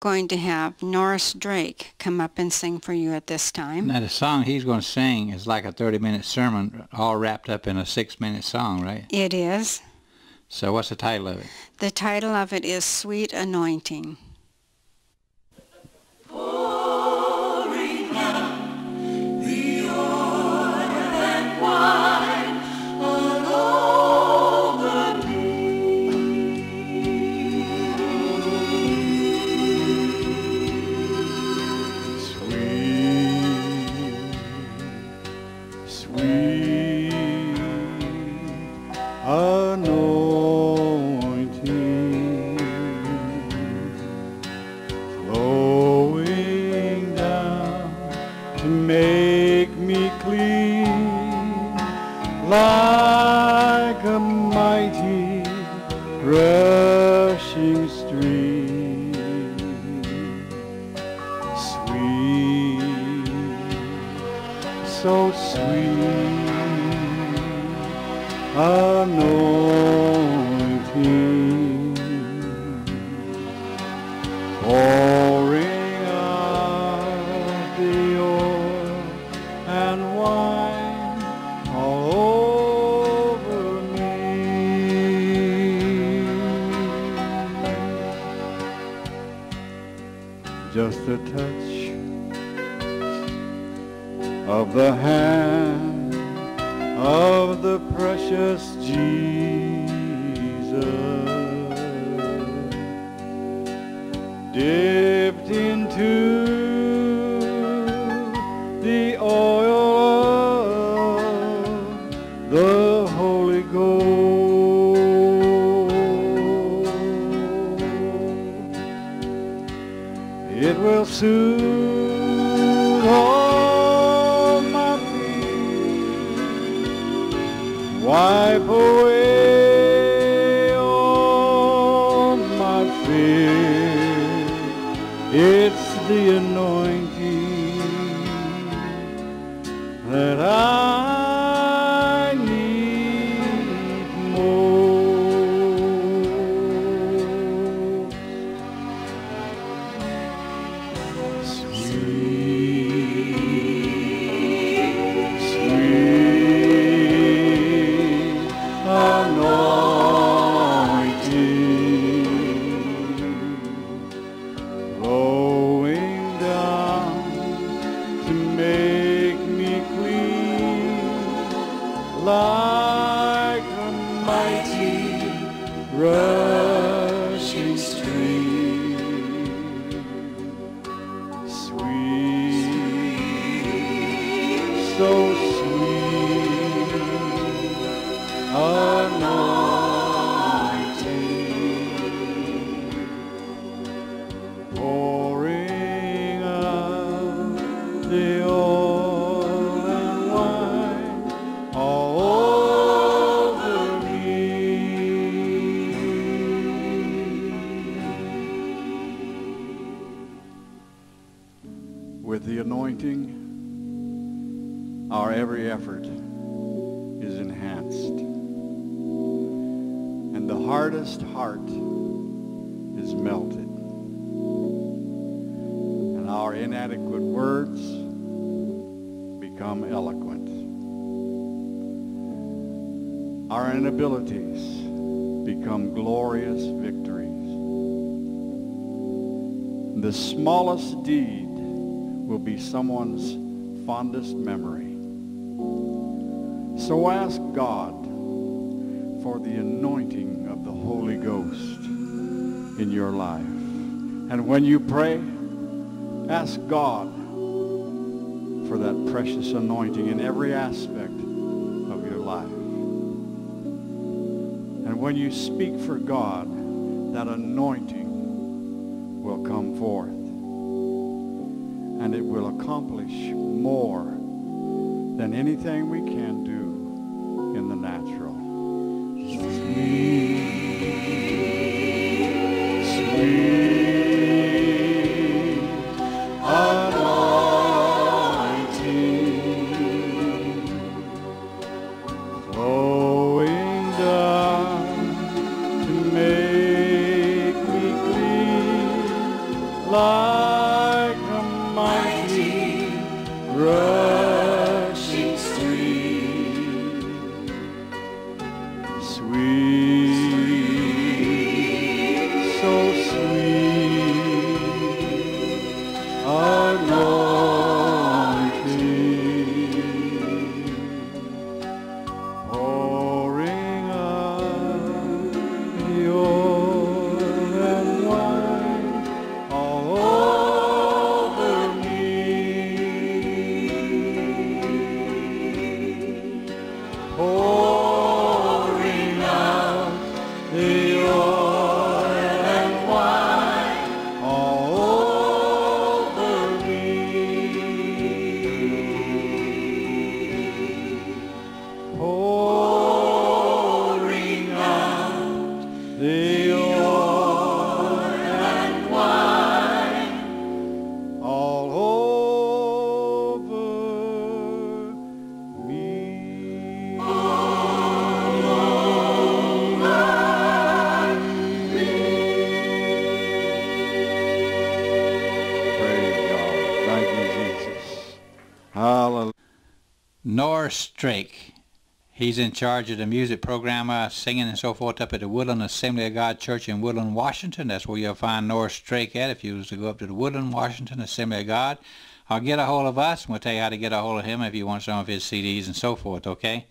going to have Norris Drake come up and sing for you at this time. Now the song he's going to sing is like a 30-minute sermon all wrapped up in a six-minute song, right? It is. So what's the title of it? The title of it is Sweet Anointing. Sweet anointing flowing down to make me clean like a mighty rushing stream. Sweet so sweet anointing. Pouring out the oil and wine all over me. Just a touch of the hand of the precious Jesus, dipped into the oil of the Holy Ghost. It will soothe wipe away all my fears. It's the anointing that I need most. Sweet, With the anointing, our every effort is enhanced. And the hardest heart is melted. And our inadequate words become eloquent. Our inabilities become glorious victories. The smallest deed will be someone's fondest memory. So ask God for the anointing of the Holy Ghost in your life. And when you pray, ask God for that precious anointing in every aspect of your life. And when you speak for God, that anointing will come forth and it will accomplish more than anything we can do in the natural. Norris Drake. He's in charge of the music program, uh, singing and so forth up at the Woodland Assembly of God Church in Woodland, Washington. That's where you'll find Norris Drake at if you was to go up to the Woodland, Washington Assembly of God. Or get a hold of us and we'll tell you how to get a hold of him if you want some of his CDs and so forth, okay?